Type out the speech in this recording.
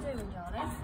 언제 온줄 알아?